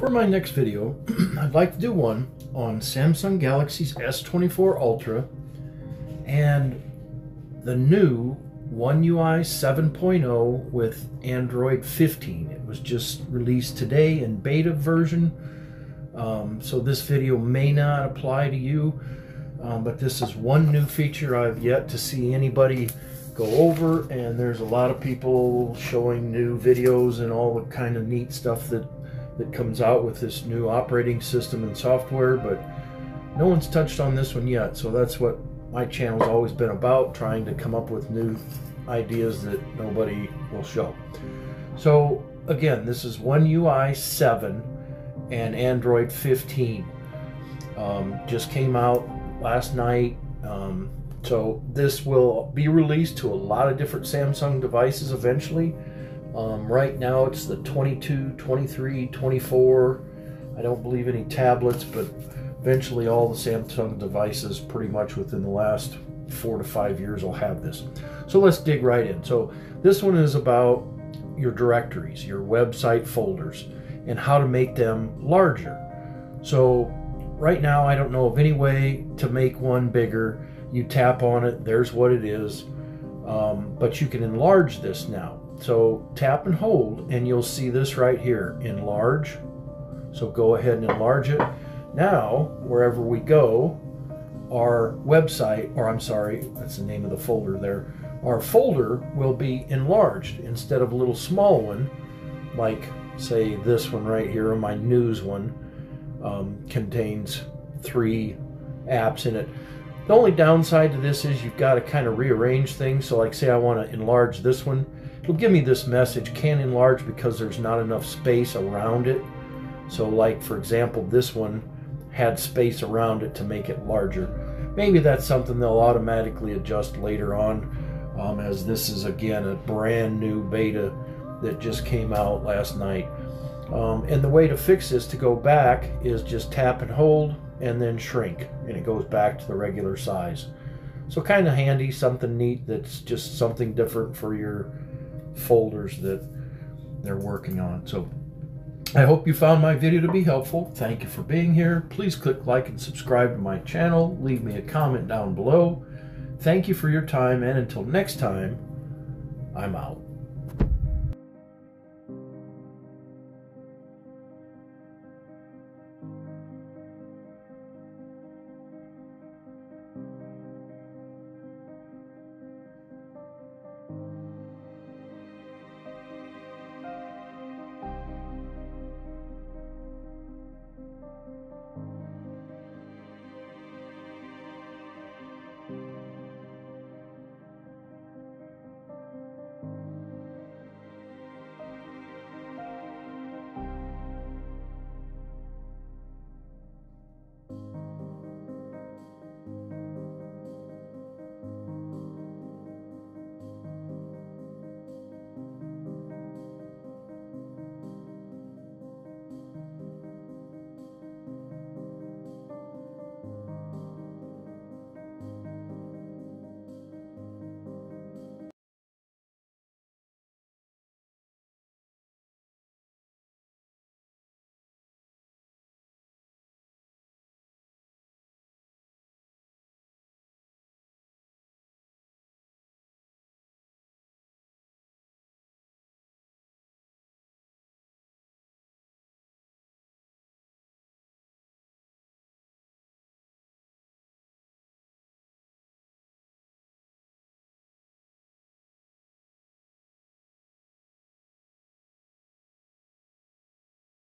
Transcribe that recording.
for my next video, I'd like to do one on Samsung Galaxy's S24 Ultra and the new One UI 7.0 with Android 15. It was just released today in beta version, um, so this video may not apply to you, um, but this is one new feature I've yet to see anybody go over, and there's a lot of people showing new videos and all the kind of neat stuff that that comes out with this new operating system and software, but no one's touched on this one yet. So that's what my channel's always been about, trying to come up with new ideas that nobody will show. So again, this is One UI 7 and Android 15. Um, just came out last night. Um, so this will be released to a lot of different Samsung devices eventually. Um, right now it's the 22, 23, 24. I don't believe any tablets, but eventually all the Samsung devices pretty much within the last four to five years will have this. So let's dig right in. So this one is about your directories, your website folders, and how to make them larger. So right now I don't know of any way to make one bigger. You tap on it, there's what it is. Um, but you can enlarge this now. So tap and hold and you'll see this right here, enlarge. So go ahead and enlarge it. Now, wherever we go, our website, or I'm sorry, that's the name of the folder there, our folder will be enlarged instead of a little small one, like say this one right here, my news one, um, contains three apps in it. The only downside to this is you've got to kind of rearrange things. So like say I want to enlarge this one, it'll give me this message, can enlarge because there's not enough space around it. So like for example, this one had space around it to make it larger. Maybe that's something they'll automatically adjust later on um, as this is again a brand new beta that just came out last night. Um, and the way to fix this to go back is just tap and hold and then shrink and it goes back to the regular size. So kind of handy, something neat that's just something different for your folders that they're working on. So I hope you found my video to be helpful. Thank you for being here. Please click like and subscribe to my channel. Leave me a comment down below. Thank you for your time and until next time, I'm out.